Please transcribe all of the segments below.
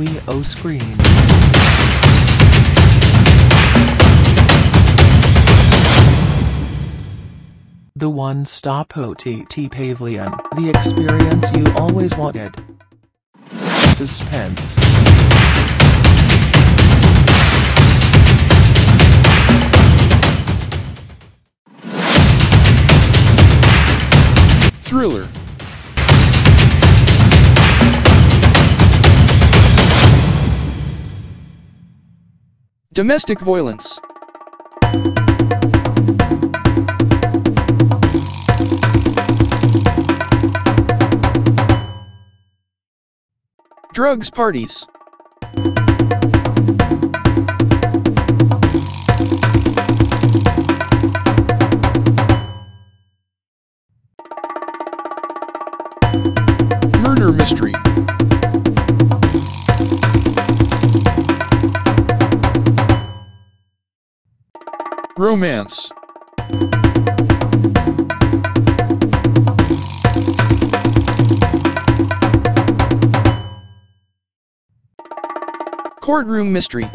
We O Screen. The one-stop OTT Pavilion, the experience you always wanted. Suspense. Thriller. Domestic violence. Drugs parties. Murder mystery. Romance. Courtroom mystery.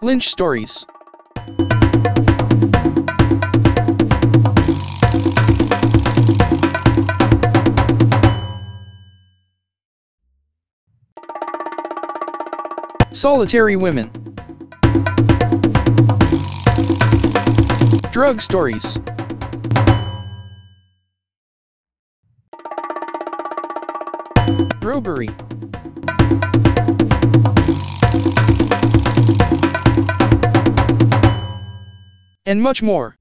Lynch stories. Solitary women. Drug stories. Robbery. And much more.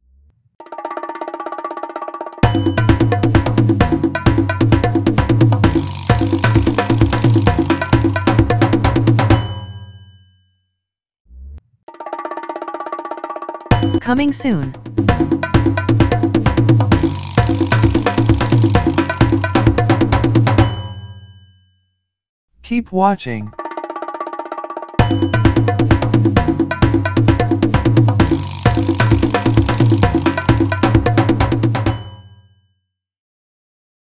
Coming soon. Keep watching.